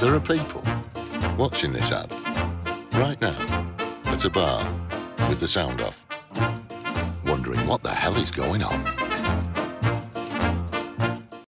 There are people watching this ad right now at a bar with the sound off, wondering what the hell is going on.